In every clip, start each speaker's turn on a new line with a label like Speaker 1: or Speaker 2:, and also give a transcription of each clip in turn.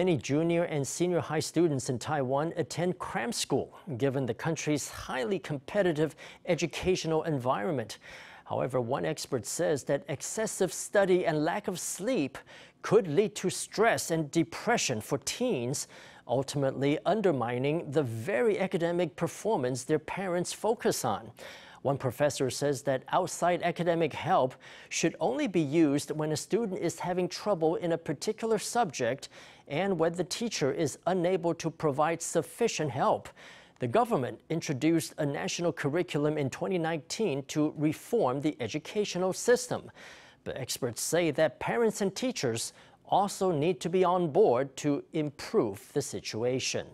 Speaker 1: Many junior and senior high students in Taiwan attend cram school, given the country's highly competitive educational environment. However, one expert says that excessive study and lack of sleep could lead to stress and depression for teens, ultimately undermining the very academic performance their parents focus on. One professor says that outside academic help should only be used when a student is having trouble in a particular subject and when the teacher is unable to provide sufficient help. The government introduced a national curriculum in 2019 to reform the educational system. But experts say that parents and teachers also need to be on board to improve the situation.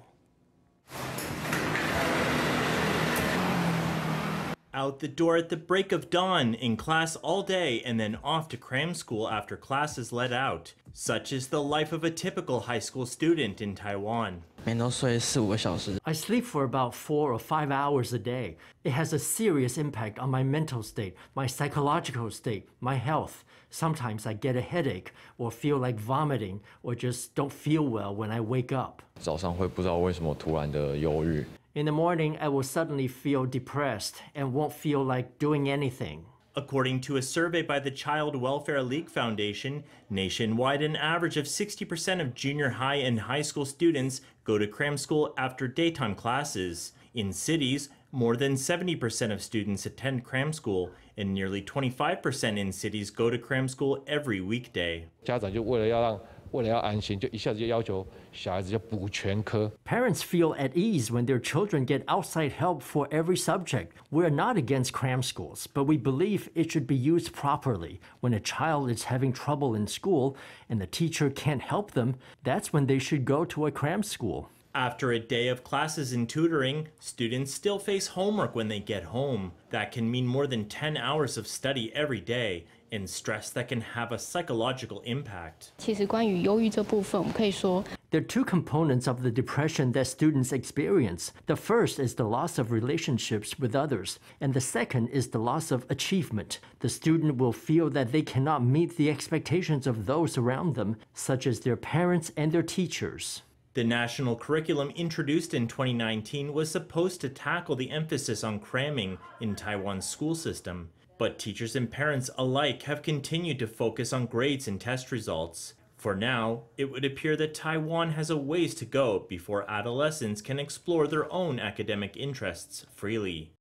Speaker 2: Out the door at the break of dawn, in class all day, and then off to cram school after class is let out. Such is the life of a typical high school student in Taiwan.
Speaker 1: I sleep for about four or five hours a day. It has a serious impact on my mental state, my psychological state, my health. Sometimes I get a headache or feel like vomiting or just don't feel well when I wake up.
Speaker 3: 早上会不知道为什么突然的忧郁。
Speaker 1: In the morning, I will suddenly feel depressed and won't feel like doing anything.
Speaker 2: According to a survey by the Child Welfare League Foundation, nationwide an average of 60% of junior high and high school students go to cram school after daytime classes. In cities, more than 70% of students attend cram school, and nearly 25% in cities go to cram school every weekday.
Speaker 4: 家长就为了要让 为了要安心，就一下子就要求小孩子要补全科。
Speaker 1: Parents feel at ease when their children get outside help for every subject. We are not against cram schools, but we believe it should be used properly. When a child is having trouble in school and the teacher can't help them, that's when they should go to a cram school.
Speaker 2: After a day of classes and tutoring, students still face homework when they get home. That can mean more than 10 hours of study every day and stress that can have a psychological impact.
Speaker 5: 其实关于忧郁这部分，我们可以说
Speaker 1: There are two components of the depression that students experience. The first is the loss of relationships with others, and the second is the loss of achievement. The student will feel that they cannot meet the expectations of those around them, such as their parents and their teachers.
Speaker 2: The national curriculum introduced in 2019 was supposed to tackle the emphasis on cramming in Taiwan's school system. But teachers and parents alike have continued to focus on grades and test results. For now, it would appear that Taiwan has a ways to go before adolescents can explore their own academic interests freely.